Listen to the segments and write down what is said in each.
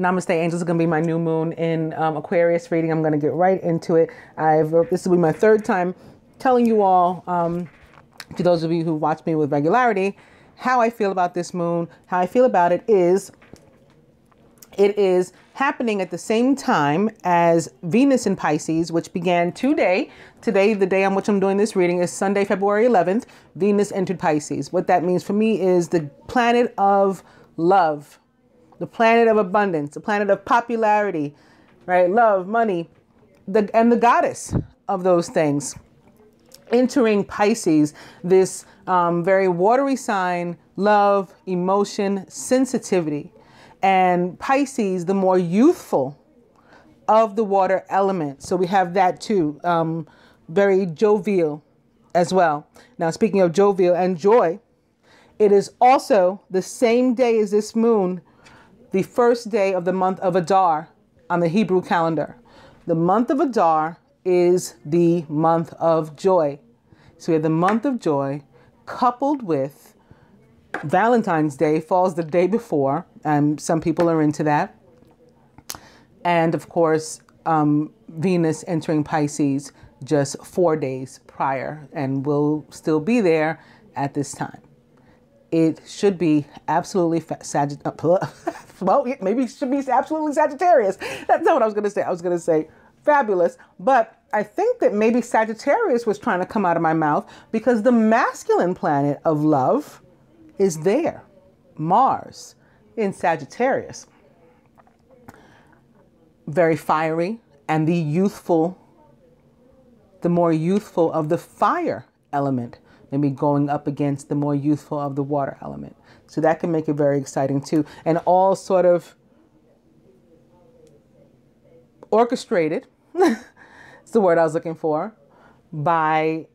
Namaste Angels is going to be my new moon in um, Aquarius reading. I'm going to get right into it. I've this will be my third time telling you all, um, to those of you who watch me with regularity, how I feel about this moon. How I feel about it is it is happening at the same time as Venus in Pisces, which began today. Today, the day on which I'm doing this reading, is Sunday, February 11th. Venus entered Pisces. What that means for me is the planet of love the planet of abundance, the planet of popularity, right? Love, money, the, and the goddess of those things. Entering Pisces, this um, very watery sign, love, emotion, sensitivity. And Pisces, the more youthful of the water element. So we have that too, um, very jovial as well. Now, speaking of jovial and joy, it is also the same day as this moon the first day of the month of Adar on the Hebrew calendar. The month of Adar is the month of joy. So we have the month of joy coupled with Valentine's Day falls the day before, and some people are into that. And of course, um, Venus entering Pisces just four days prior and will still be there at this time it should be absolutely Sagittarius. well, maybe it should be absolutely Sagittarius. That's not what I was going to say. I was going to say fabulous. But I think that maybe Sagittarius was trying to come out of my mouth because the masculine planet of love is there, Mars in Sagittarius. Very fiery and the youthful, the more youthful of the fire element maybe going up against the more youthful of the water element. So that can make it very exciting too. And all sort of orchestrated, it's the word I was looking for, by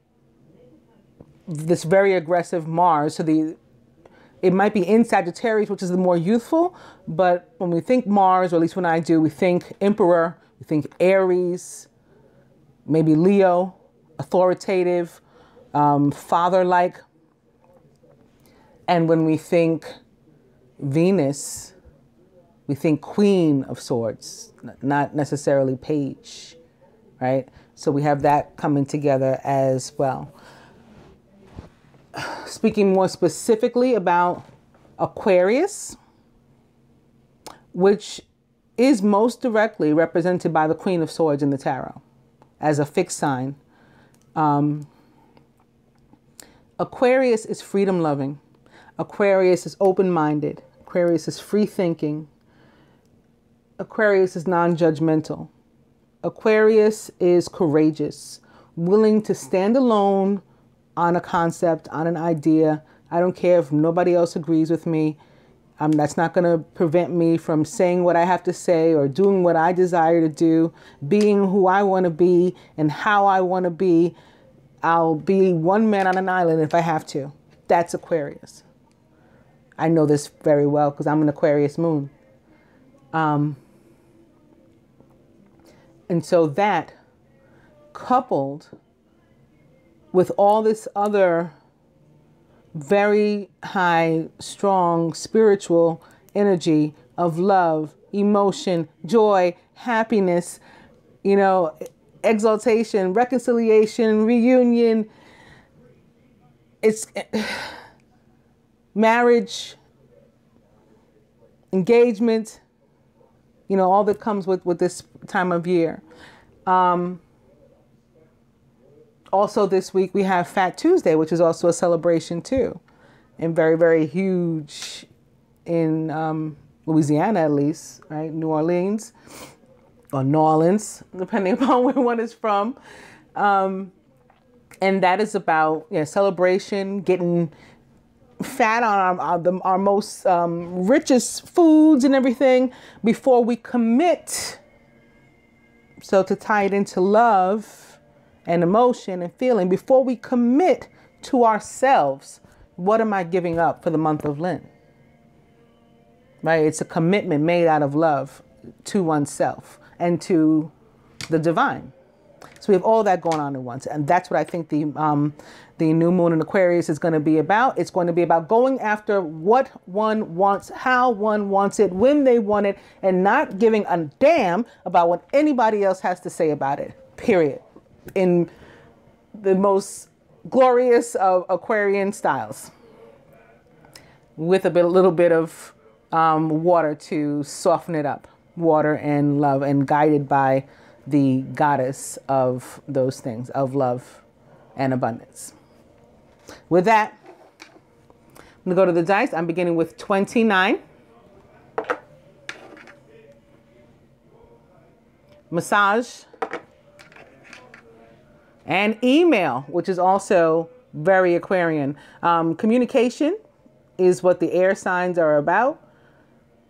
this very aggressive Mars. So the it might be in Sagittarius, which is the more youthful, but when we think Mars, or at least when I do, we think Emperor, we think Aries, maybe Leo, authoritative, um, father like. And when we think Venus, we think Queen of Swords, not necessarily Page, right? So we have that coming together as well. Speaking more specifically about Aquarius, which is most directly represented by the Queen of Swords in the tarot as a fixed sign. Um, Aquarius is freedom loving. Aquarius is open minded. Aquarius is free thinking. Aquarius is non judgmental. Aquarius is courageous, willing to stand alone on a concept, on an idea. I don't care if nobody else agrees with me. Um, that's not going to prevent me from saying what I have to say or doing what I desire to do, being who I want to be and how I want to be I'll be one man on an island if I have to. That's Aquarius. I know this very well because I'm an Aquarius moon. Um, and so that coupled with all this other very high, strong spiritual energy of love, emotion, joy, happiness, you know, exaltation, reconciliation, reunion. It's marriage, engagement, you know, all that comes with, with this time of year. Um, also, this week we have Fat Tuesday, which is also a celebration too, and very, very huge in um, Louisiana, at least, right? New Orleans or New Orleans, depending upon where one is from. Um, and that is about yeah, celebration, getting fat on our, our, the, our most um, richest foods and everything before we commit. So to tie it into love and emotion and feeling, before we commit to ourselves, what am I giving up for the month of Lent? Right? It's a commitment made out of love to oneself and to the divine. So we have all that going on at once, and that's what I think the um, the new moon in Aquarius is going to be about. It's going to be about going after what one wants, how one wants it, when they want it, and not giving a damn about what anybody else has to say about it. Period. In the most glorious of Aquarian styles, with a bit, a little bit of um, water to soften it up, water and love, and guided by the goddess of those things, of love and abundance. With that, I'm to go to the dice. I'm beginning with 29. Massage. And email, which is also very Aquarian. Um, communication is what the air signs are about.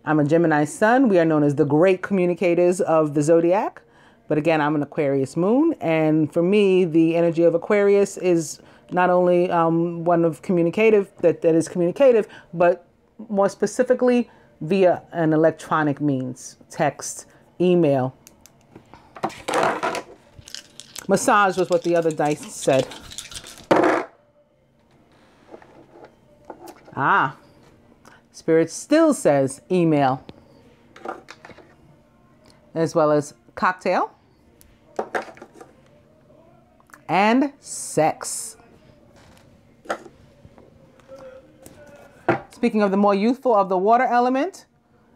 I'm a Gemini sun. We are known as the great communicators of the zodiac. But again, I'm an Aquarius moon. And for me, the energy of Aquarius is not only um, one of communicative, that, that is communicative, but more specifically via an electronic means, text, email. Massage was what the other dice said. Ah, Spirit still says email, as well as cocktail and sex. Speaking of the more youthful of the water element,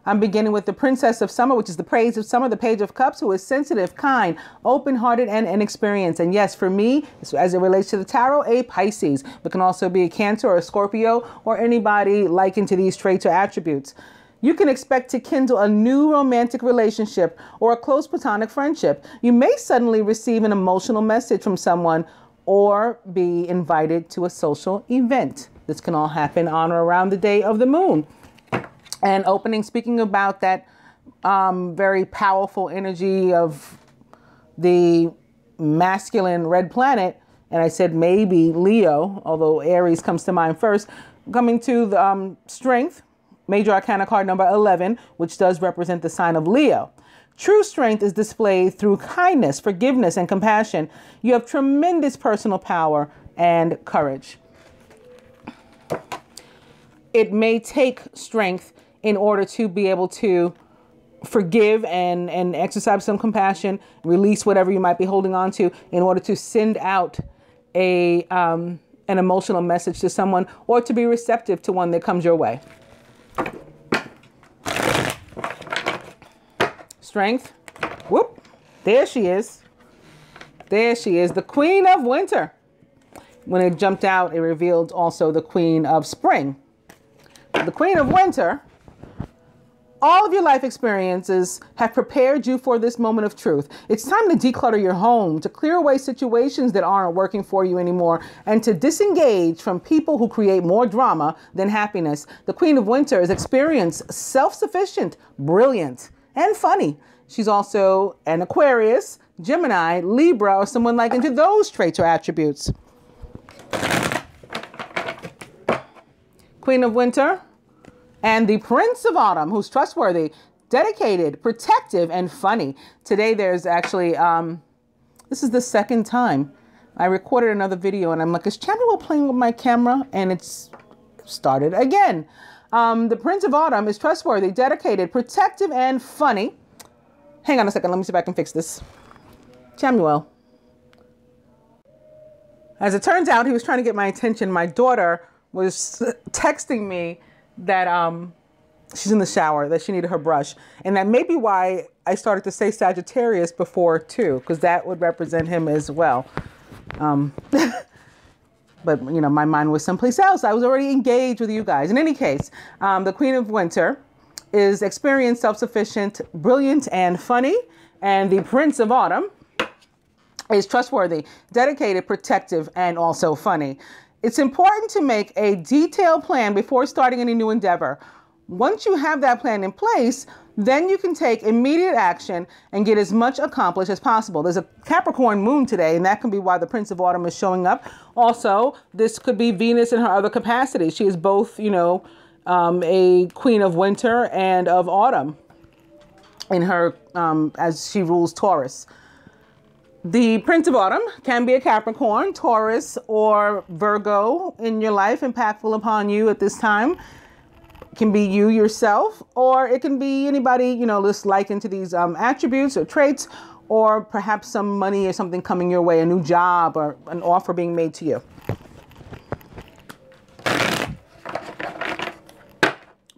I'm beginning with the Princess of Summer, which is the praise of summer, the Page of Cups, who is sensitive, kind, open hearted, and inexperienced. And yes, for me, as it relates to the tarot, a Pisces, but can also be a Cancer or a Scorpio or anybody likened to these traits or attributes. You can expect to kindle a new romantic relationship or a close platonic friendship. You may suddenly receive an emotional message from someone or be invited to a social event. This can all happen on or around the day of the moon. And opening, speaking about that um, very powerful energy of the masculine red planet, and I said maybe Leo, although Aries comes to mind first, coming to the um, strength Major Arcana card number 11, which does represent the sign of Leo. True strength is displayed through kindness, forgiveness, and compassion. You have tremendous personal power and courage. It may take strength in order to be able to forgive and, and exercise some compassion, release whatever you might be holding on to in order to send out a, um, an emotional message to someone or to be receptive to one that comes your way. Strength. Whoop. There she is. There she is, the Queen of Winter. When it jumped out, it revealed also the Queen of Spring. The Queen of Winter all of your life experiences have prepared you for this moment of truth. It's time to declutter your home, to clear away situations that aren't working for you anymore, and to disengage from people who create more drama than happiness. The Queen of Winter is experienced, self sufficient, brilliant, and funny. She's also an Aquarius, Gemini, Libra, or someone like into those traits or attributes. Queen of Winter, and the Prince of Autumn, who's trustworthy, dedicated, protective, and funny. Today, there's actually, um, this is the second time I recorded another video, and I'm like, is Chamuel playing with my camera? And it's started again. Um, the Prince of Autumn is trustworthy, dedicated, protective, and funny. Hang on a second. Let me see if I can fix this. Chamuel. As it turns out, he was trying to get my attention. My daughter was texting me that um, she's in the shower, that she needed her brush. And that may be why I started to say Sagittarius before too, because that would represent him as well. Um, but you know, my mind was someplace else. I was already engaged with you guys. In any case, um, the Queen of Winter is experienced, self-sufficient, brilliant, and funny. And the Prince of Autumn is trustworthy, dedicated, protective, and also funny. It's important to make a detailed plan before starting any new endeavor. Once you have that plan in place, then you can take immediate action and get as much accomplished as possible. There's a Capricorn moon today, and that can be why the Prince of Autumn is showing up. Also, this could be Venus in her other capacity. She is both, you know, um, a queen of winter and of autumn in her um, as she rules Taurus. The Prince of Autumn can be a Capricorn, Taurus, or Virgo in your life, impactful upon you at this time. It can be you yourself, or it can be anybody, you know, just likened to these um, attributes or traits, or perhaps some money or something coming your way, a new job or an offer being made to you.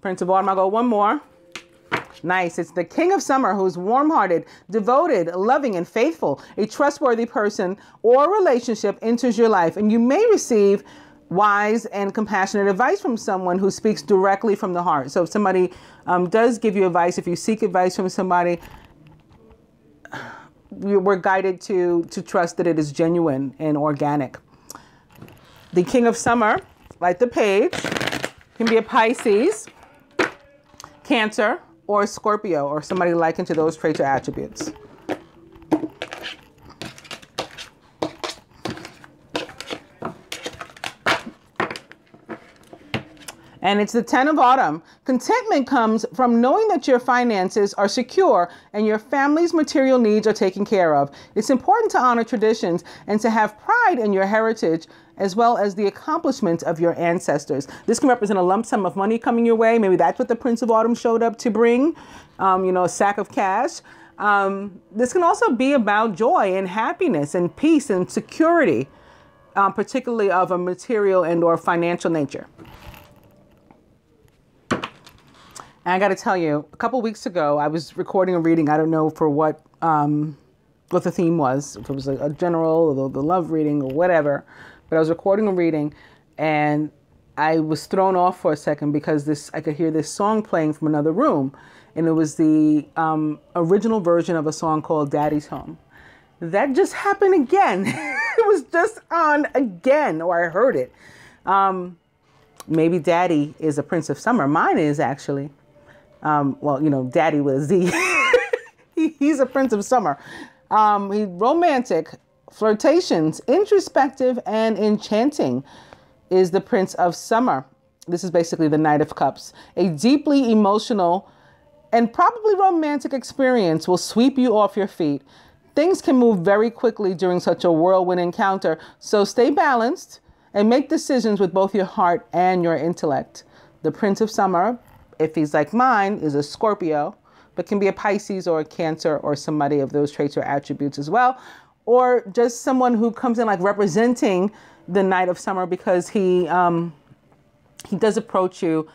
Prince of Autumn, I'll go one more. Nice. It's the king of summer who's warm hearted, devoted, loving, and faithful. A trustworthy person or relationship enters your life, and you may receive wise and compassionate advice from someone who speaks directly from the heart. So, if somebody um, does give you advice, if you seek advice from somebody, we're guided to, to trust that it is genuine and organic. The king of summer, like the page, can be a Pisces, Cancer, or Scorpio or somebody likened to those traits or attributes. And it's the 10 of autumn. Contentment comes from knowing that your finances are secure and your family's material needs are taken care of. It's important to honor traditions and to have pride in your heritage as well as the accomplishments of your ancestors. This can represent a lump sum of money coming your way. Maybe that's what the Prince of Autumn showed up to bring, um, you know, a sack of cash. Um, this can also be about joy and happiness and peace and security, um, particularly of a material and or financial nature. And I got to tell you, a couple weeks ago, I was recording a reading. I don't know for what um, what the theme was, if it was a, general or the love reading or whatever. But I was recording a reading, and I was thrown off for a second because this I could hear this song playing from another room, and it was the um, original version of a song called "Daddy's Home." That just happened again. it was just on again, or I heard it. Um, maybe Daddy is a Prince of Summer. Mine is actually. Um, well, you know, Daddy with a Z. he, he's a Prince of Summer. Um, he's romantic, flirtations, introspective, and enchanting is the Prince of Summer. This is basically the Knight of Cups. A deeply emotional and probably romantic experience will sweep you off your feet. Things can move very quickly during such a whirlwind encounter, so stay balanced and make decisions with both your heart and your intellect. The Prince of Summer, if he's like mine, is a Scorpio, but can be a Pisces or a Cancer or somebody of those traits or attributes as well or just someone who comes in like representing the Knight of Summer because he um, he does approach you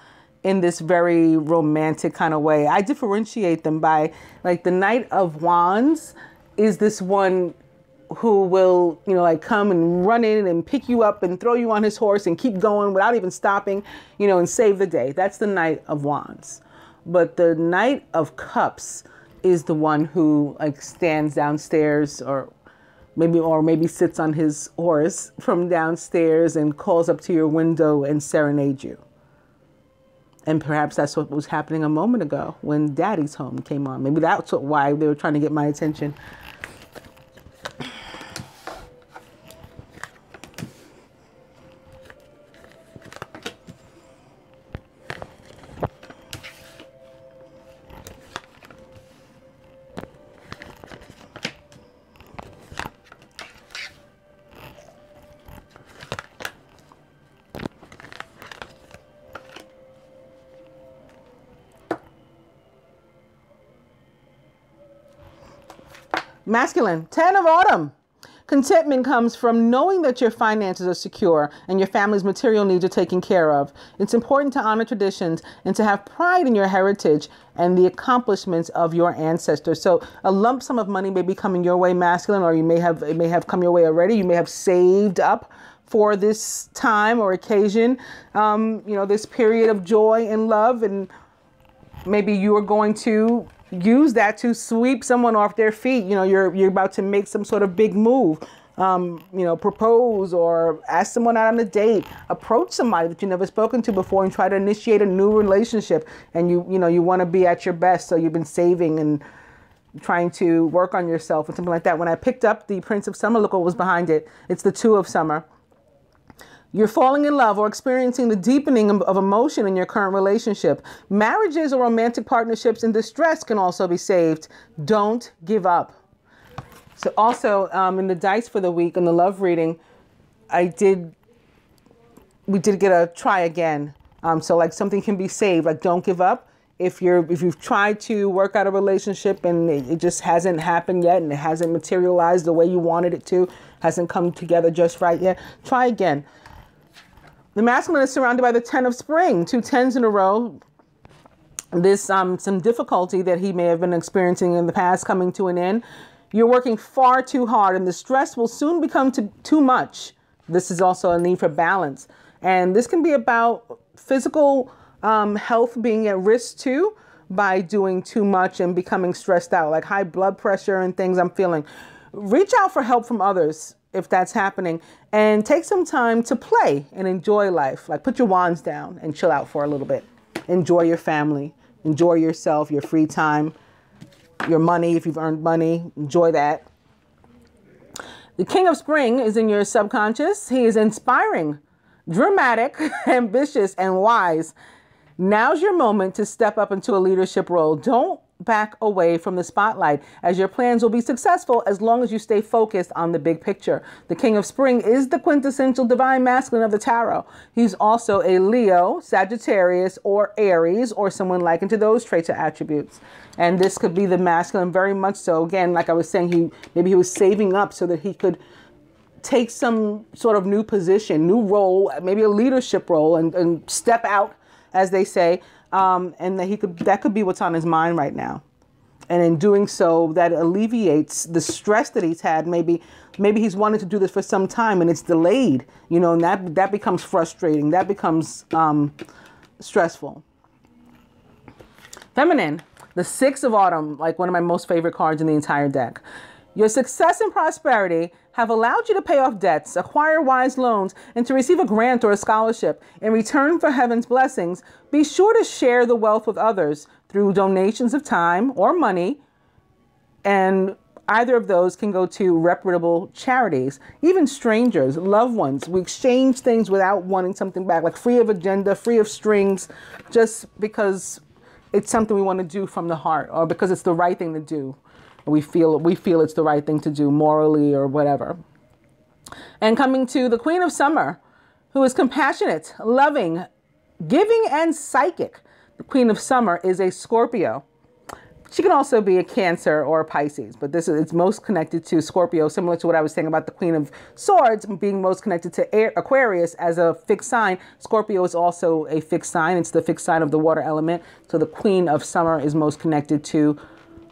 in this very romantic kind of way. I differentiate them by like the Knight of Wands is this one who will, you know, like come and run in and pick you up and throw you on his horse and keep going without even stopping, you know, and save the day. That's the Knight of Wands. But the Knight of Cups is the one who like stands downstairs or maybe or maybe sits on his horse from downstairs and calls up to your window and serenades you. And perhaps that's what was happening a moment ago when Daddy's Home came on. Maybe that's why they were trying to get my attention. Masculine, 10 of autumn. Contentment comes from knowing that your finances are secure and your family's material needs are taken care of. It's important to honor traditions and to have pride in your heritage and the accomplishments of your ancestors. So a lump sum of money may be coming your way, masculine, or you may have it may have come your way already. You may have saved up for this time or occasion. Um, you know, this period of joy and love, and maybe you are going to use that to sweep someone off their feet. You know, you're you're about to make some sort of big move. Um, you know, propose or ask someone out on a date, approach somebody that you've never spoken to before and try to initiate a new relationship. And you, you know, you want to be at your best. So you've been saving and trying to work on yourself and something like that. When I picked up the Prince of Summer, look what was behind it. It's the Two of Summer. You're falling in love or experiencing the deepening of emotion in your current relationship. Marriages or romantic partnerships in distress can also be saved. Don't give up. So also um, in the dice for the week in the love reading, I did we did get a try again. Um, so like something can be saved. Like don't give up. If you're if you've tried to work out a relationship and it, it just hasn't happened yet and it hasn't materialized the way you wanted it to, hasn't come together just right yet, try again. The masculine is surrounded by the ten of spring, two tens in a row. This um some difficulty that he may have been experiencing in the past coming to an end. You're working far too hard and the stress will soon become to, too much. This is also a need for balance. And this can be about physical um, health being at risk too by doing too much and becoming stressed out, like high blood pressure and things I'm feeling. Reach out for help from others if that's happening and take some time to play and enjoy life. Like put your wands down and chill out for a little bit. Enjoy your family, enjoy yourself, your free time, your money if you've earned money, enjoy that. The King of Spring is in your subconscious. He is inspiring dramatic, ambitious, and wise. Now's your moment to step up into a leadership role. Don't back away from the spotlight as your plans will be successful as long as you stay focused on the big picture. The King of Spring is the quintessential divine masculine of the tarot. He's also a Leo, Sagittarius, or Aries, or someone likened to those traits or attributes. And this could be the masculine very much so. Again, like I was saying, he maybe he was saving up so that he could take some sort of new position, new role, maybe a leadership role, and, and step out, as they say, um, and that he could that could be what's on his mind right now. And in doing so, that alleviates the stress that he's had. Maybe maybe he's wanted to do this for some time and it's delayed, you know, and that that becomes frustrating. That becomes um, stressful. Feminine, the six of autumn, like one of my most favorite cards in the entire deck. Your success and prosperity have allowed you to pay off debts, acquire wise loans, and to receive a grant or a scholarship. In return for heaven's blessings, be sure to share the wealth with others through donations of time or money. And either of those can go to reputable charities, even strangers, loved ones. We exchange things without wanting something back, like free of agenda, free of strings, just because it's something we want to do from the heart or because it's the right thing to do we feel we feel it's the right thing to do morally or whatever. And coming to the Queen of Summer, who is compassionate, loving, giving, and psychic. The Queen of Summer is a Scorpio. She can also be a Cancer or a Pisces, but this is it's most connected to Scorpio, similar to what I was saying about the Queen of Swords being most connected to Air, Aquarius as a fixed sign. Scorpio is also a fixed sign. It's the fixed sign of the water element. So the Queen of Summer is most connected to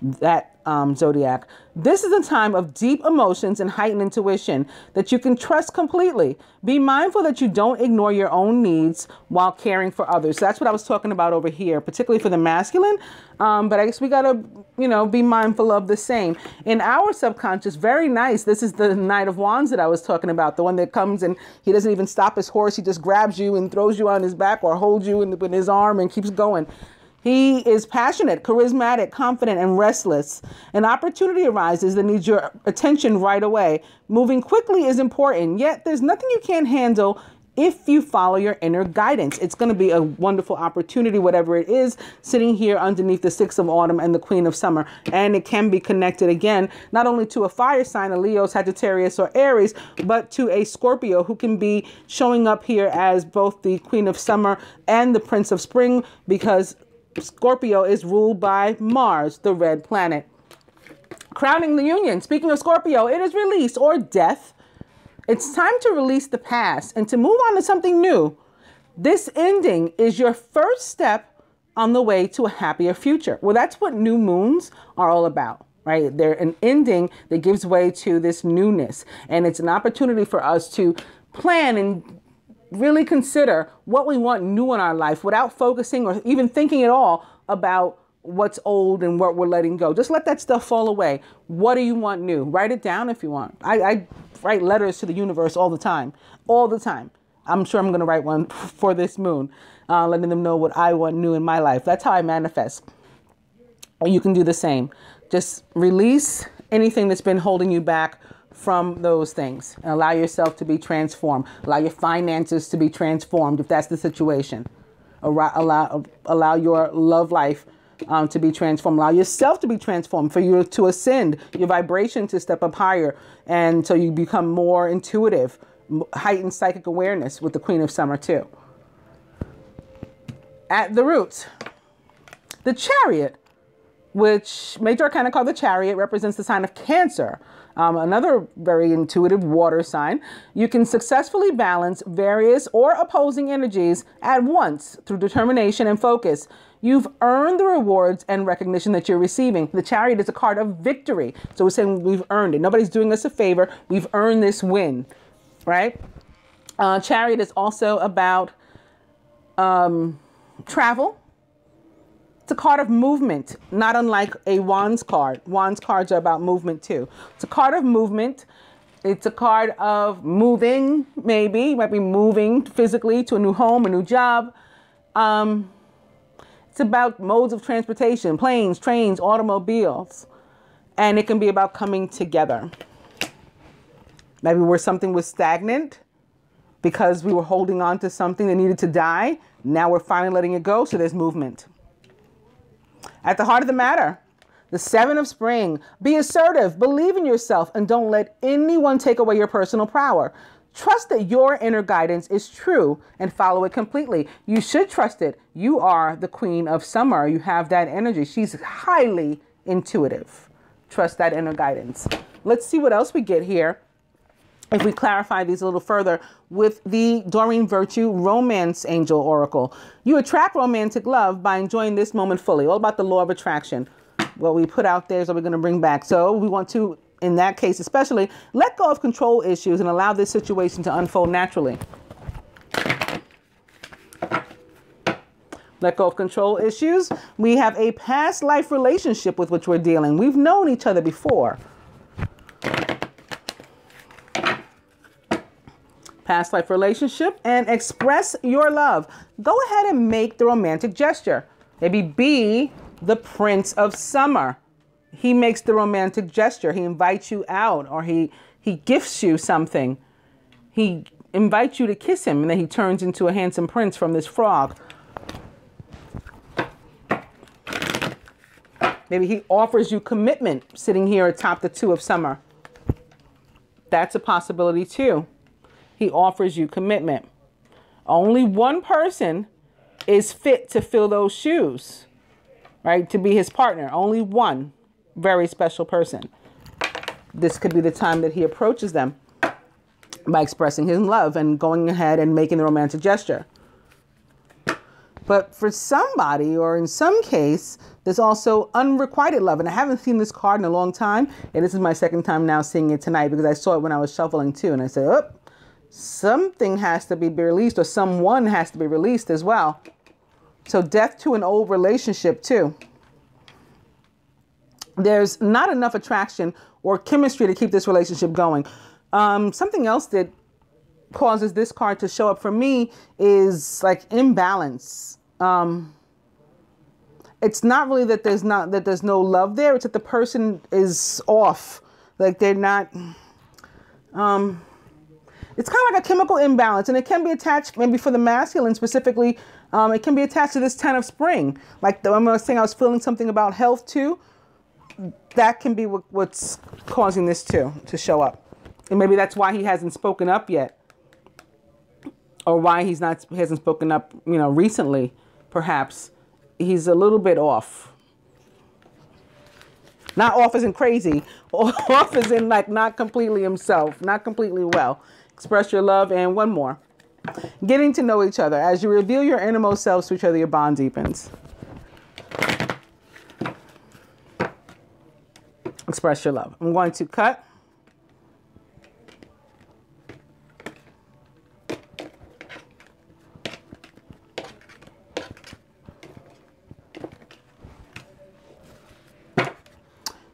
that um, zodiac. This is a time of deep emotions and heightened intuition that you can trust completely. Be mindful that you don't ignore your own needs while caring for others. So that's what I was talking about over here, particularly for the masculine. Um, but I guess we gotta, you know, be mindful of the same. In our subconscious, very nice. This is the Knight of Wands that I was talking about, the one that comes and he doesn't even stop his horse. He just grabs you and throws you on his back or holds you in, in his arm and keeps going. He is passionate, charismatic, confident, and restless. An opportunity arises that needs your attention right away. Moving quickly is important, yet there's nothing you can't handle if you follow your inner guidance. It's going to be a wonderful opportunity, whatever it is, sitting here underneath the Six of Autumn and the Queen of Summer. And it can be connected again, not only to a fire sign, a Leo, Sagittarius, or Aries, but to a Scorpio who can be showing up here as both the Queen of Summer and the Prince of Spring because Scorpio is ruled by Mars, the red planet. Crowning the union. Speaking of Scorpio, it is release or death. It's time to release the past and to move on to something new. This ending is your first step on the way to a happier future. Well, that's what new moons are all about, right? They're an ending that gives way to this newness. And it's an opportunity for us to plan and really consider what we want new in our life without focusing or even thinking at all about what's old and what we're letting go. Just let that stuff fall away. What do you want new? Write it down if you want. I, I write letters to the universe all the time, all the time. I'm sure I'm going to write one for this moon, uh, letting them know what I want new in my life. That's how I manifest. You can do the same. Just release anything that's been holding you back from those things and allow yourself to be transformed. Allow your finances to be transformed if that's the situation. Allow, allow, allow your love life um, to be transformed. Allow yourself to be transformed, for you to ascend, your vibration to step up higher. And so you become more intuitive, heightened psychic awareness with the Queen of Summer, too. At the roots, the chariot, which Major Arcana called the chariot, represents the sign of Cancer. Um, another very intuitive water sign. You can successfully balance various or opposing energies at once through determination and focus. You've earned the rewards and recognition that you're receiving. The chariot is a card of victory. So we're saying we've earned it. Nobody's doing us a favor. We've earned this win, right? Uh, chariot is also about um, travel it's a card of movement, not unlike a Wands card. Wands cards are about movement too. It's a card of movement. It's a card of moving, maybe. You might be moving physically to a new home, a new job. Um, it's about modes of transportation, planes, trains, automobiles. And it can be about coming together. Maybe where something was stagnant because we were holding on to something that needed to die. Now we're finally letting it go, so there's movement. At the heart of the matter, the seven of spring, be assertive, believe in yourself, and don't let anyone take away your personal power. Trust that your inner guidance is true and follow it completely. You should trust it. You are the queen of summer. You have that energy. She's highly intuitive. Trust that inner guidance. Let's see what else we get here if we clarify these a little further with the Doreen Virtue Romance Angel Oracle. You attract romantic love by enjoying this moment fully. All about the law of attraction. What we put out there is what we're going to bring back. So we want to, in that case especially, let go of control issues and allow this situation to unfold naturally. Let go of control issues. We have a past life relationship with which we're dealing. We've known each other before. Past life relationship, and express your love. Go ahead and make the romantic gesture. Maybe be the prince of summer. He makes the romantic gesture. He invites you out or he, he gifts you something. He invites you to kiss him and then he turns into a handsome prince from this frog. Maybe he offers you commitment sitting here atop the two of summer. That's a possibility too he offers you commitment. Only one person is fit to fill those shoes, right? To be his partner. Only one very special person. This could be the time that he approaches them by expressing his love and going ahead and making the romantic gesture. But for somebody, or in some case, there's also unrequited love. And I haven't seen this card in a long time. And this is my second time now seeing it tonight because I saw it when I was shuffling too. And I said, oh, something has to be released or someone has to be released as well. So death to an old relationship too. There's not enough attraction or chemistry to keep this relationship going. Um, something else that causes this card to show up for me is like imbalance. Um, it's not really that there's not that there's no love there. It's that the person is off. Like they're not. Um, it's kind of like a chemical imbalance, and it can be attached maybe for the masculine specifically. Um, it can be attached to this ten of spring. Like the, I was saying, I was feeling something about health too. That can be what, what's causing this too to show up, and maybe that's why he hasn't spoken up yet, or why he's not he hasn't spoken up. You know, recently, perhaps he's a little bit off. Not off as in crazy, off as in like not completely himself, not completely well express your love, and one more. Getting to know each other. As you reveal your innermost selves to each other, your bond deepens. Express your love. I'm going to cut.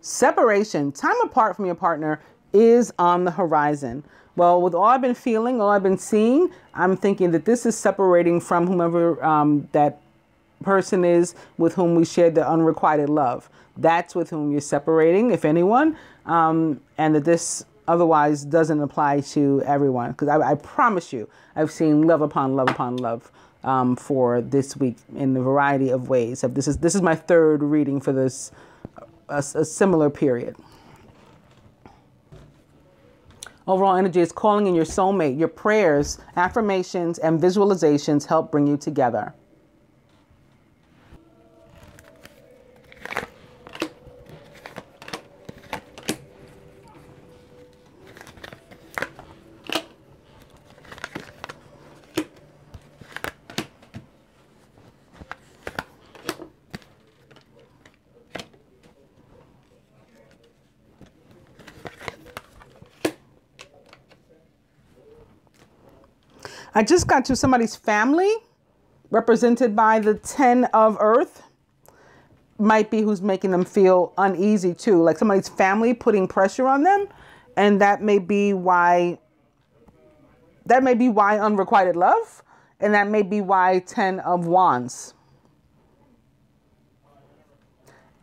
Separation, time apart from your partner is on the horizon. Well, with all I've been feeling, all I've been seeing, I'm thinking that this is separating from whomever um, that person is with whom we shared the unrequited love. That's with whom you're separating, if anyone, um, and that this otherwise doesn't apply to everyone. Because I, I, promise you, I've seen love upon love upon love um, for this week in a variety of ways. This is this is my third reading for this a, a similar period. Overall energy is calling in your soulmate. Your prayers, affirmations, and visualizations help bring you together. I just got to somebody's family represented by the 10 of earth. Might be who's making them feel uneasy too. Like somebody's family putting pressure on them and that may be why that may be why unrequited love and that may be why 10 of wands.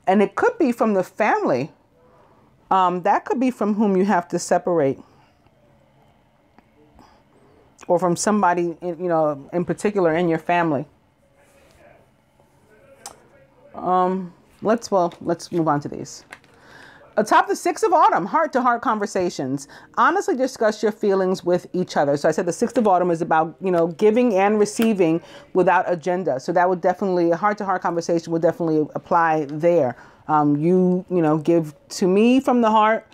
And it could be from the family. Um, that could be from whom you have to separate or from somebody, in, you know, in particular in your family. Um, let's, well, let's move on to these. Atop the six of autumn, heart to heart conversations. Honestly discuss your feelings with each other. So I said the sixth of autumn is about, you know, giving and receiving without agenda. So that would definitely, a heart to heart conversation would definitely apply there. Um, you, you know, give to me from the heart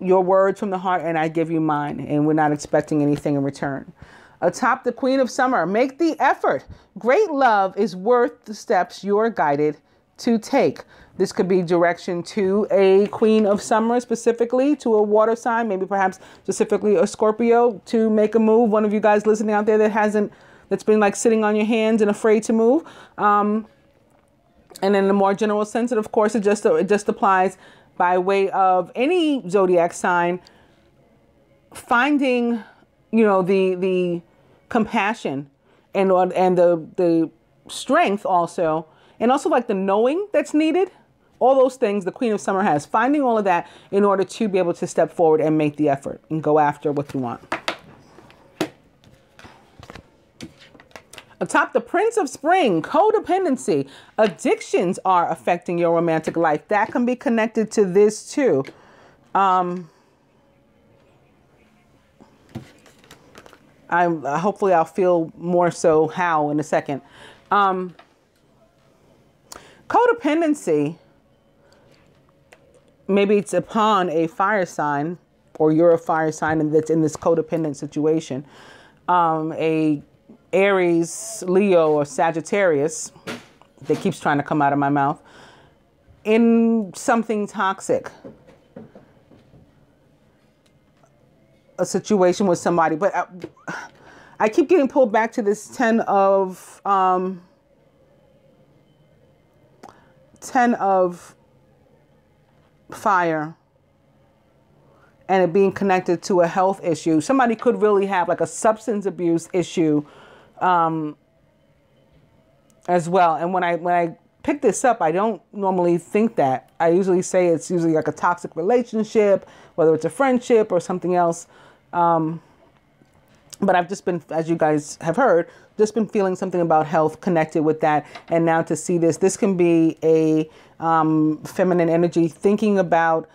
your words from the heart and I give you mine. And we're not expecting anything in return. Atop the Queen of Summer, make the effort. Great love is worth the steps you're guided to take. This could be direction to a Queen of Summer, specifically to a water sign, maybe perhaps specifically a Scorpio to make a move. One of you guys listening out there that hasn't, that's been like sitting on your hands and afraid to move. Um, and in a more general sense, and of course, it just it just applies by way of any zodiac sign finding you know the the compassion and uh, and the the strength also and also like the knowing that's needed all those things the queen of summer has finding all of that in order to be able to step forward and make the effort and go after what you want Atop the Prince of Spring, codependency, addictions are affecting your romantic life. That can be connected to this too. Um, I'm uh, hopefully I'll feel more so how in a second. Um, codependency, maybe it's upon a fire sign, or you're a fire sign and that's in this codependent situation. Um, a Aries, Leo, or Sagittarius that keeps trying to come out of my mouth in something toxic. A situation with somebody, but I, I keep getting pulled back to this 10 of, um, 10 of fire and it being connected to a health issue. Somebody could really have like a substance abuse issue um, as well. And when I when I pick this up, I don't normally think that. I usually say it's usually like a toxic relationship, whether it's a friendship or something else. Um, but I've just been, as you guys have heard, just been feeling something about health connected with that. And now to see this, this can be a um, feminine energy thinking about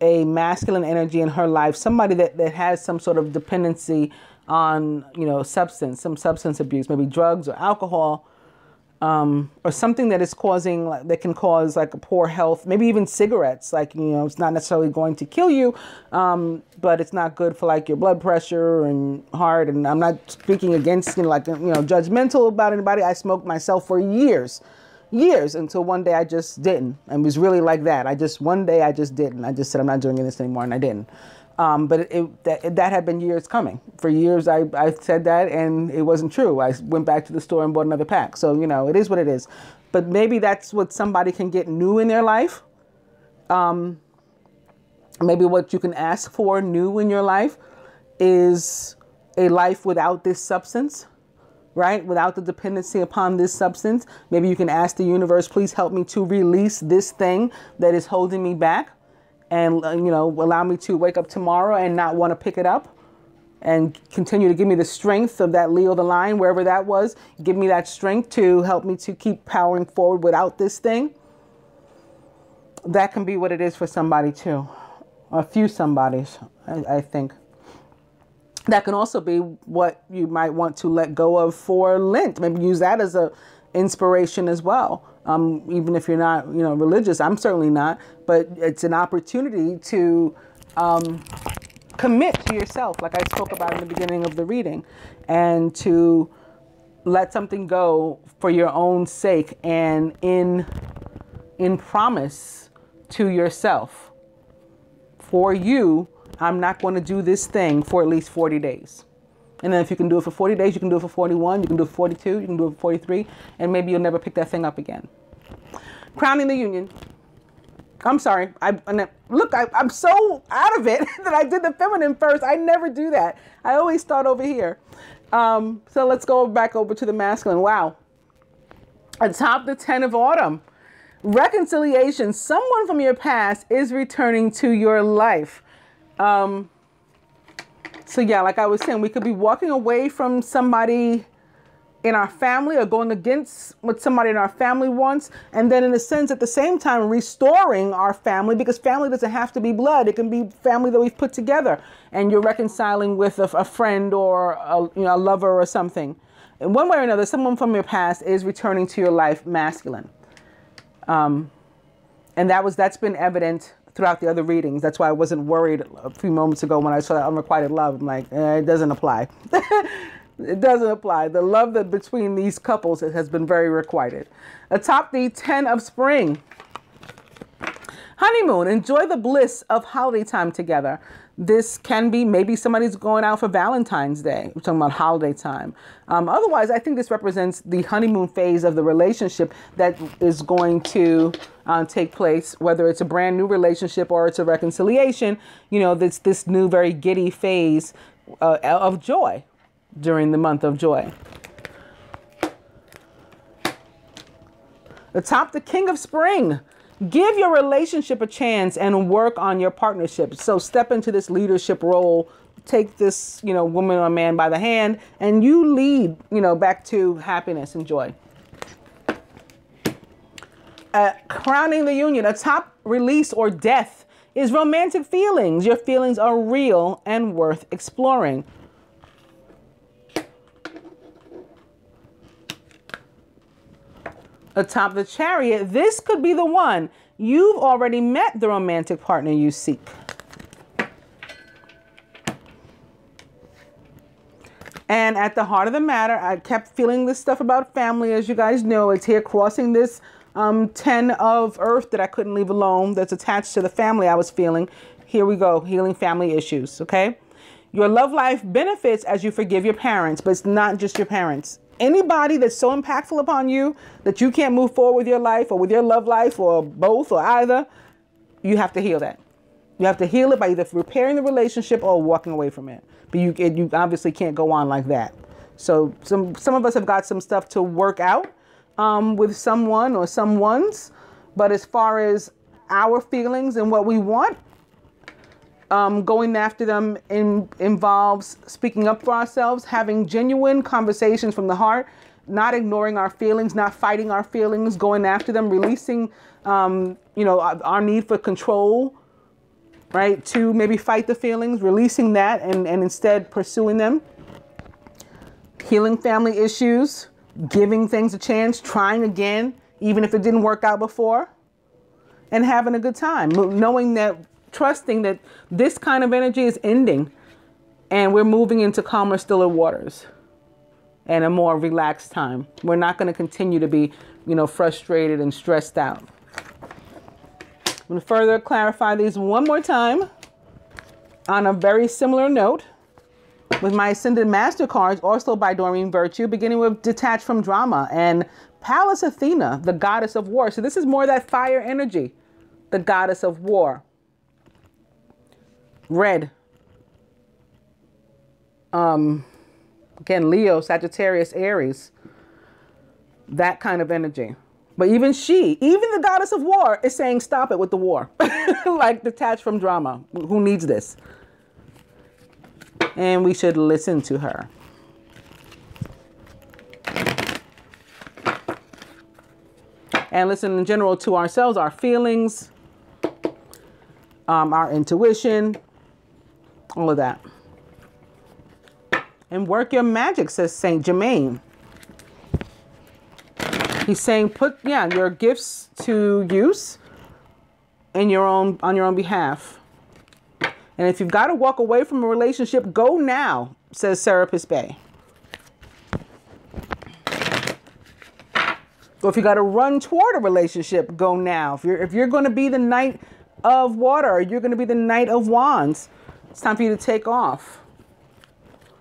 a masculine energy in her life, somebody that, that has some sort of dependency on you know substance, some substance abuse, maybe drugs or alcohol, um, or something that is causing that can cause like a poor health. Maybe even cigarettes. Like you know, it's not necessarily going to kill you, um, but it's not good for like your blood pressure and heart. And I'm not speaking against you know like you know judgmental about anybody. I smoked myself for years years until one day I just didn't. And it was really like that. I just, one day I just didn't. I just said, I'm not doing this anymore, and I didn't. Um, but it, that, that, had been years coming. For years, I, I said that and it wasn't true. I went back to the store and bought another pack. So, you know, it is what it is. But maybe that's what somebody can get new in their life. Um, maybe what you can ask for new in your life is a life without this substance, right? Without the dependency upon this substance. Maybe you can ask the universe, please help me to release this thing that is holding me back and uh, you know allow me to wake up tomorrow and not want to pick it up and continue to give me the strength of that Leo the lion, wherever that was. Give me that strength to help me to keep powering forward without this thing. That can be what it is for somebody too. A few somebodies, I, I think. That can also be what you might want to let go of for Lent. Maybe use that as a inspiration as well. Um, even if you're not, you know, religious, I'm certainly not, but it's an opportunity to um, commit to yourself, like I spoke about in the beginning of the reading, and to let something go for your own sake and in in promise to yourself. For you, I'm not going to do this thing for at least 40 days. And then if you can do it for 40 days, you can do it for 41, you can do it for 42, you can do it for 43, and maybe you'll never pick that thing up again. Crowning the union. I'm sorry. I look. I, am so out of it that I did the feminine first. I never do that. I always start over here. Um, so let's go back over to the masculine. Wow. Atop the ten of autumn, reconciliation. Someone from your past is returning to your life. Um, so yeah, like I was saying, we could be walking away from somebody in our family or going against what somebody in our family wants. And then in a sense, at the same time, restoring our family because family doesn't have to be blood. It can be family that we've put together and you're reconciling with a, a friend or a, you know, a lover or something. In one way or another, someone from your past is returning to your life masculine. Um, and that was, that's been evident throughout the other readings. That's why I wasn't worried a few moments ago when I saw that unrequited love. I'm like, eh, it doesn't apply. it doesn't apply. The love that between these couples has been very requited. Atop the 10 of spring. Honeymoon. Enjoy the bliss of holiday time together. This can be maybe somebody's going out for Valentine's Day. We're talking about holiday time. Um, otherwise, I think this represents the honeymoon phase of the relationship that is going to uh, take place, whether it's a brand new relationship or it's a reconciliation. You know, this this new very giddy phase uh, of joy during the month of joy. Atop the King of Spring. Give your relationship a chance and work on your partnership. So step into this leadership role. Take this, you know, woman or man by the hand and you lead, you know, back to happiness and joy. Uh, crowning the union, a top release or death is romantic feelings. Your feelings are real and worth exploring. Atop the chariot, this could be the one. You've already met the romantic partner you seek. And at the heart of the matter, I kept feeling this stuff about family. As you guys know, it's here crossing this um, 10 of earth that I couldn't leave alone that's attached to the family I was feeling. Here we go, healing family issues, okay? Your love life benefits as you forgive your parents, but it's not just your parents anybody that's so impactful upon you that you can't move forward with your life or with your love life or both or either, you have to heal that. You have to heal it by either repairing the relationship or walking away from it. But you you obviously can't go on like that. So some some of us have got some stuff to work out um, with someone or someone's. But as far as our feelings and what we want, um, going after them in, involves speaking up for ourselves, having genuine conversations from the heart, not ignoring our feelings, not fighting our feelings, going after them, releasing, um, you know, our, our, need for control, right? To maybe fight the feelings, releasing that and, and instead pursuing them. Healing family issues, giving things a chance, trying again, even if it didn't work out before, and having a good time, knowing that trusting that this kind of energy is ending and we're moving into calmer, stiller waters and a more relaxed time. We're not going to continue to be, you know, frustrated and stressed out. I'm going to further clarify these one more time on a very similar note with my Ascended Master cards, also by Doreen Virtue, beginning with Detached from Drama and Pallas Athena, the goddess of war. So this is more that fire energy, the goddess of war red. Um, again, Leo, Sagittarius, Aries. That kind of energy. But even she, even the goddess of war, is saying, stop it with the war. like detached from drama. Who needs this? and we should listen to her. And listen in general to ourselves, our feelings, um, our intuition, all of that. And work your magic, says Saint Germain. He's saying put yeah your gifts to use in your own on your own behalf. And if you've got to walk away from a relationship, go now, says Serapis Bey. Or if you got to run toward a relationship, go now. If you're if you're going to be the knight of water, you're going to be the knight of wands. It's time for you to take off.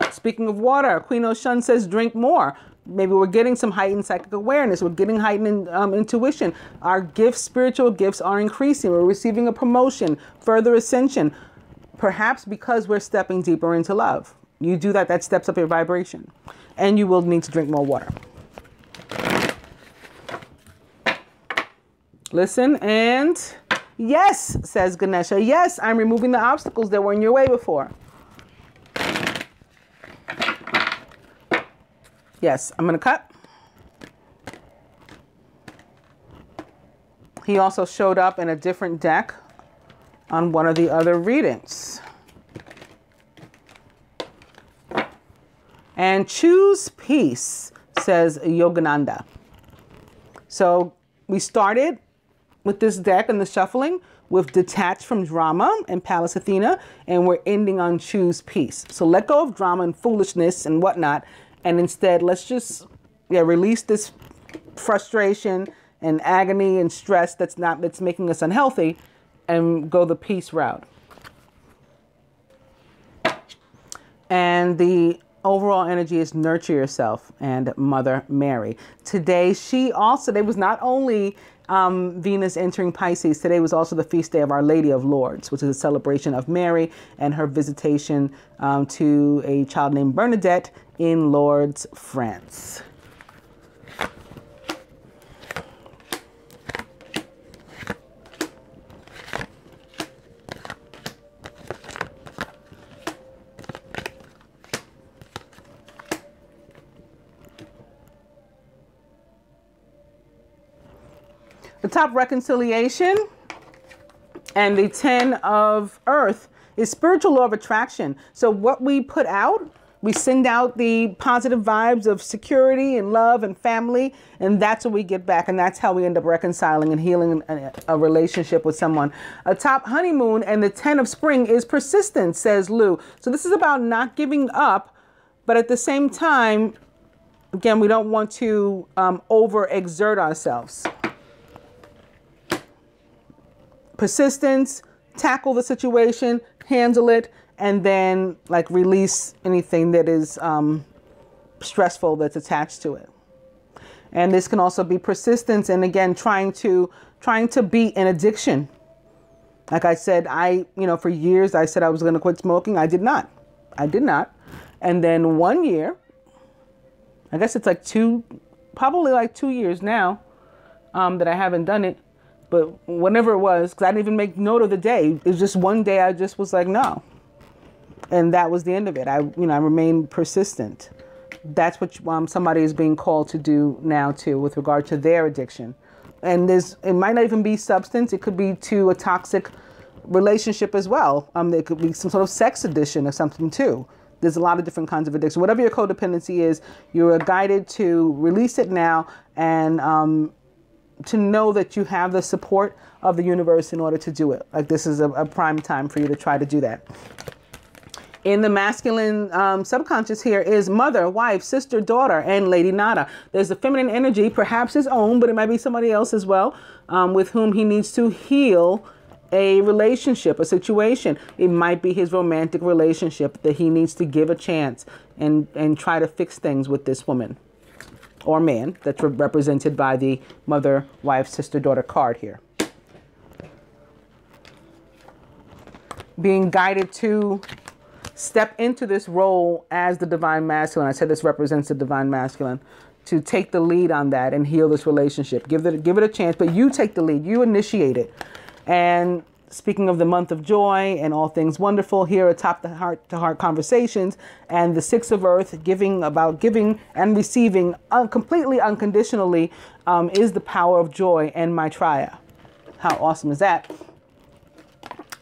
Speaking of water, Queen Oshun says drink more. Maybe we're getting some heightened psychic awareness. We're getting heightened um, intuition. Our gifts, spiritual gifts, are increasing. We're receiving a promotion, further ascension, perhaps because we're stepping deeper into love. You do that, that steps up your vibration. And you will need to drink more water. Listen and yes, says Ganesha. Yes, I'm removing the obstacles that were in your way before. Yes, I'm going to cut. He also showed up in a different deck on one of the other readings. And choose peace, says Yogananda. So we started with this deck and the shuffling with detached from drama and Pallas Athena, and we're ending on choose peace. So let go of drama and foolishness and whatnot and instead let's just yeah release this frustration and agony and stress that's not that's making us unhealthy and go the peace route and the overall energy is nurture yourself and mother mary today she also there was not only um, Venus entering Pisces. Today was also the feast day of Our Lady of Lourdes, which is a celebration of Mary and her visitation um, to a child named Bernadette in Lourdes, France. The top reconciliation and the 10 of earth is spiritual law of attraction. So what we put out we send out the positive vibes of security and love and family, and that's what we get back. And that's how we end up reconciling and healing a, a relationship with someone. A top honeymoon and the 10 of spring is persistence, says Lou. So this is about not giving up, but at the same time, again, we don't want to um, overexert ourselves. Persistence, tackle the situation, handle it, and then like release anything that is um, stressful that's attached to it. And this can also be persistence and again trying to trying to beat an addiction. Like I said, I you know for years I said I was going to quit smoking. I did not. I did not. And then one year, I guess it's like two, probably like two years now um, that I haven't done it. But whenever it was, because I didn't even make note of the day. It was just one day I just was like, no, and that was the end of it. I, you know, I remained persistent. That's what um, somebody is being called to do now too, with regard to their addiction. And there's, it might not even be substance. It could be to a toxic relationship as well. Um, there could be some sort of sex addiction or something too. There's a lot of different kinds of addiction. Whatever your codependency is, you're guided to release it now and um, to know that you have the support of the universe in order to do it. Like this is a, a prime time for you to try to do that in the masculine um, subconscious here is mother, wife, sister, daughter, and Lady Nada. There's a feminine energy, perhaps his own, but it might be somebody else as well, um, with whom he needs to heal a relationship, a situation. It might be his romantic relationship that he needs to give a chance and, and try to fix things with this woman or man that's represented by the mother, wife, sister, daughter card here. Being guided to step into this role as the divine masculine. I said this represents the divine masculine to take the lead on that and heal this relationship. Give it give it a chance, but you take the lead. You initiate it. And speaking of the month of joy and all things wonderful here atop the heart to heart conversations and the six of earth giving about giving and receiving un- completely unconditionally um, is the power of joy and maitreya how awesome is that?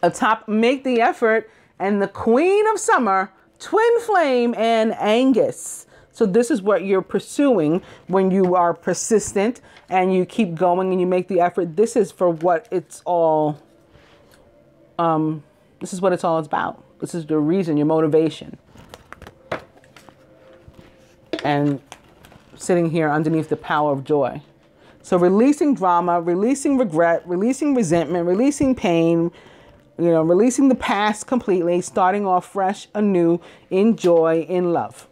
Atop make the effort and the queen of summer twin flame and Aengus. So this is what you're pursuing when you are persistent and you keep going and you make the effort. This is for what it's all um, this is what it's all about. This is the reason, your motivation. And sitting here underneath the power of joy. So releasing drama, releasing regret, releasing resentment, releasing pain, you know, releasing the past completely, starting off fresh, anew, in joy, in love.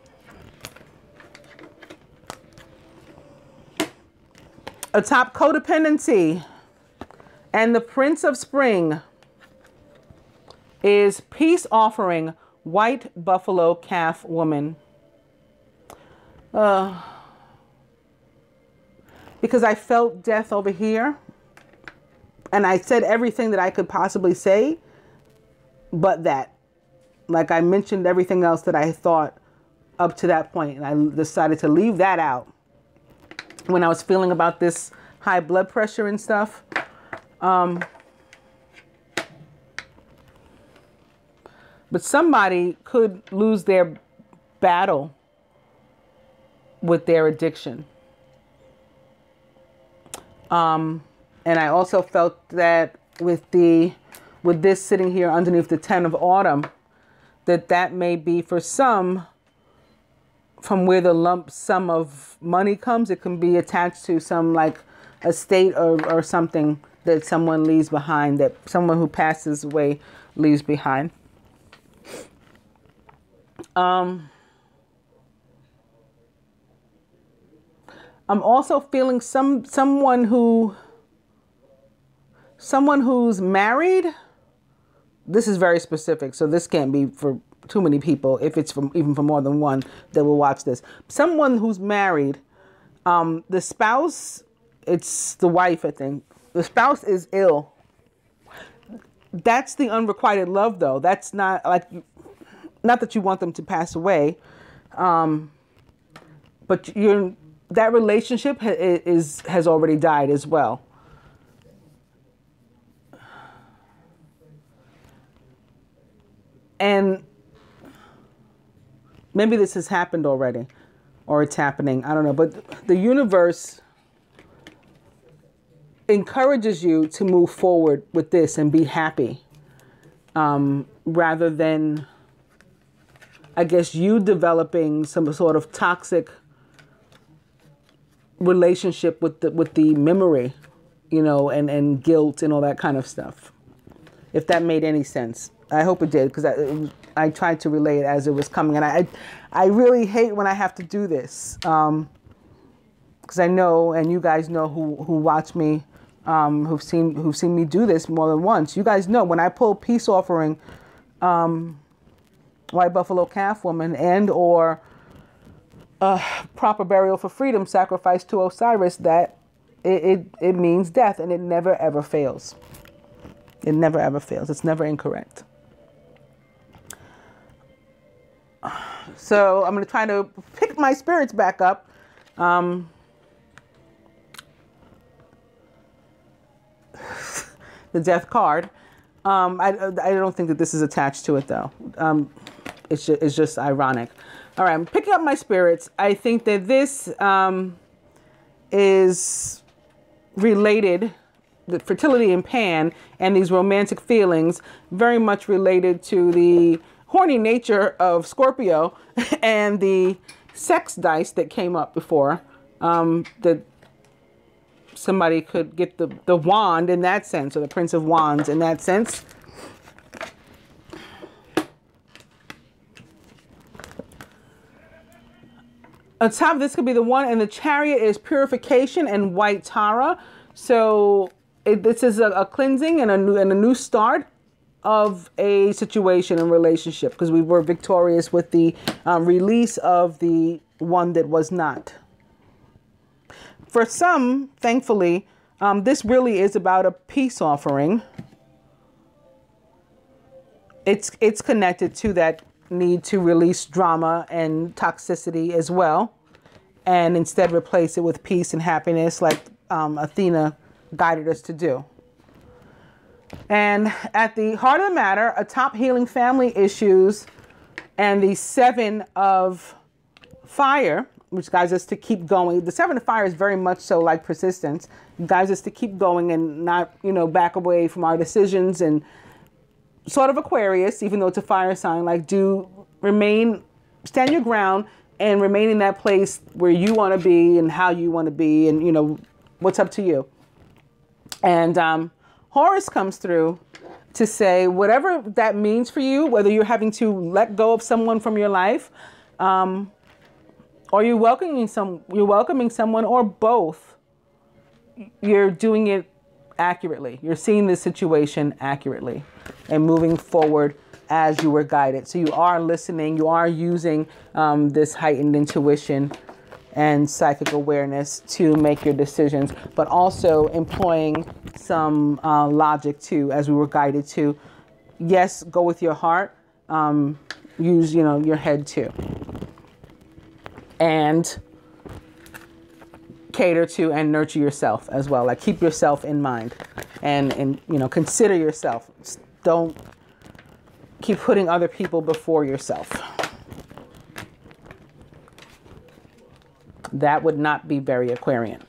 Atop codependency and the Prince of Spring is peace offering white buffalo calf woman. Uh, because I felt death over here. And I said everything that I could possibly say, but that. Like I mentioned everything else that I thought up to that point, and I decided to leave that out when I was feeling about this high blood pressure and stuff. Um, But somebody could lose their battle with their addiction. Um, and I also felt that with the with this sitting here underneath the 10 of autumn, that that may be for some from where the lump sum of money comes, it can be attached to some like estate or, or something that someone leaves behind, that someone who passes away leaves behind. Um, I'm also feeling some someone who someone who's married. This is very specific, so this can't be for too many people. If it's from even for more than one that will watch this, someone who's married, um, the spouse, it's the wife, I think. The spouse is ill. That's the unrequited love, though. That's not like not that you want them to pass away, um, but you're that relationship ha- is has already died as well. And maybe this has happened already or it's happening. I don't know. But the universe encourages you to move forward with this and be happy um, rather than I guess you developing some sort of toxic relationship with the with the memory, you know, and and guilt and all that kind of stuff. If that made any sense, I hope it did because I I tried to relay it as it was coming, and I I really hate when I have to do this because um, I know, and you guys know who who watch me. Um, who've seen who've seen me do this more than once. You guys know when I pull peace offering, um, white buffalo calf woman and or a proper burial for freedom sacrifice to Osiris that it, it, it means death and it never ever fails. It never ever fails. It's never incorrect. So I'm going to try to pick my spirits back up. Um, the death card. Um, I, I don't think that this is attached to it though. Um, it's just, it's just ironic. All right, I'm picking up my spirits. I think that this um, is related, the fertility in Pan and these romantic feelings, very much related to the horny nature of Scorpio and the sex dice that came up before. Um, that somebody could get the, the wand in that sense, or the Prince of Wands in that sense. On top of this could be the one and the chariot is purification and white Tara. So it, this is a, a, cleansing and a new and a new start of a situation and relationship because we were victorious with the um, release of the one that was not. For some, thankfully, um, this really is about a peace offering it's it's connected to that need to release drama and toxicity as well, and instead replace it with peace and happiness, like um, Athena guided us to do. And at the heart of the matter, atop healing family issues and the seven of fire, which guides us to keep going. The seven of fire is very much so like persistence, it guides us to keep going and not, you know, back away from our decisions and sort of Aquarius, even though it's a fire sign, like do remain, stand your ground and remain in that place where you want to be and how you want to be and, you know, what's up to you. And um, Horus comes through to say whatever that means for you, whether you're having to let go of someone from your life, um, or you're welcoming some, you're welcoming someone, or both. You're doing it accurately. You're seeing the situation accurately and moving forward as you were guided. So you are listening. You are using um, this heightened intuition and psychic awareness to make your decisions, but also employing some uh, logic too, as we were guided to. Yes, go with your heart. Um, use you know your head too, and cater to and nurture yourself as well. Like keep yourself in mind, and and you know consider yourself. Don't keep putting other people before yourself. That would not be very Aquarian.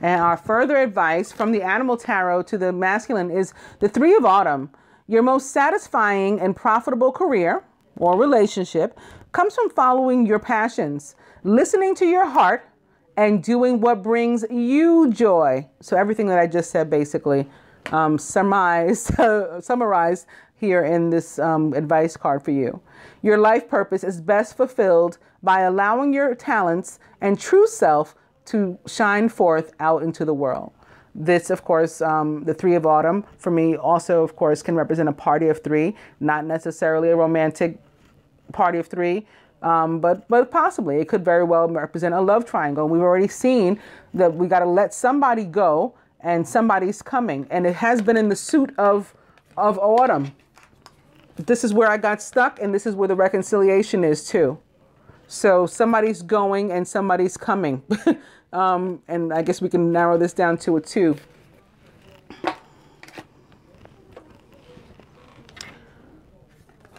And our further advice from the animal tarot to the masculine is the three of autumn. Your most satisfying and profitable career or relationship comes from following your passions, listening to your heart, and doing what brings you joy. So everything that I just said basically um, summarized, summarized here in this um, advice card for you. Your life purpose is best fulfilled by allowing your talents and true self to shine forth out into the world. This, of course, um, the three of autumn for me also, of course, can represent a party of three, not necessarily a romantic party of three, um, but but possibly it could very well represent a love triangle. We've already seen that we got to let somebody go and somebody's coming, and it has been in the suit of of autumn this is where I got stuck and this is where the reconciliation is too. So somebody's going and somebody's coming. um, and I guess we can narrow this down to a two.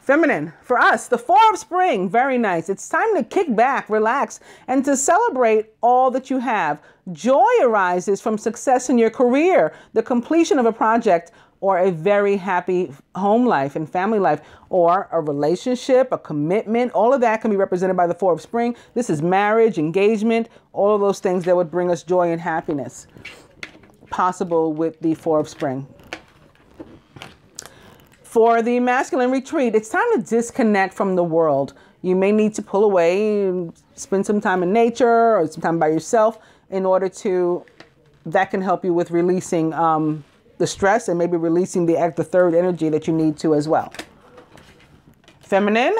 Feminine, for us, the four of spring, very nice. It's time to kick back, relax, and to celebrate all that you have. Joy arises from success in your career, the completion of a project, or a very happy home life and family life, or a relationship, a commitment. All of that can be represented by the Four of Spring. This is marriage, engagement, all of those things that would bring us joy and happiness. Possible with the Four of Spring. For the masculine retreat, it's time to disconnect from the world. You may need to pull away, spend some time in nature or some time by yourself in order to, that can help you with releasing um, the stress and maybe releasing the, the third energy that you need to as well. Feminine,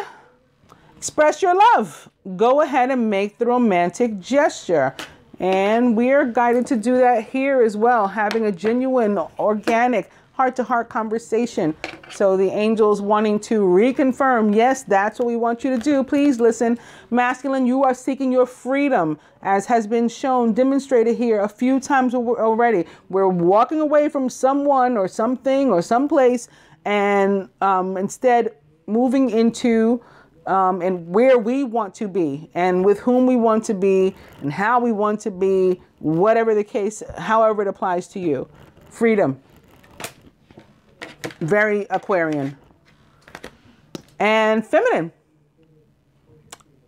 express your love. Go ahead and make the romantic gesture. And we are guided to do that here as well, having a genuine, organic, heart to heart conversation. So the angels wanting to reconfirm, yes, that's what we want you to do. Please listen. Masculine, you are seeking your freedom, as has been shown, demonstrated here a few times already. We're walking away from someone or something or someplace and um, instead moving into um, and where we want to be and with whom we want to be and how we want to be, whatever the case, however it applies to you. Freedom very Aquarian. And feminine.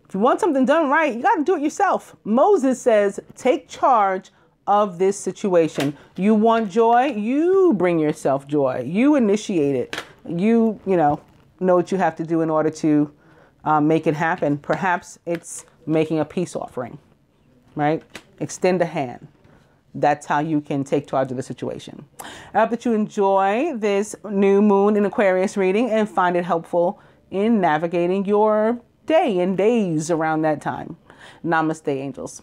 If you want something done right, you got to do it yourself. Moses says, take charge of this situation. You want joy? You bring yourself joy. You initiate it. You, you know, know what you have to do in order to um, make it happen. Perhaps it's making a peace offering, right? Extend a hand that's how you can take charge of the situation. I hope that you enjoy this new moon in Aquarius reading and find it helpful in navigating your day and days around that time. Namaste, angels.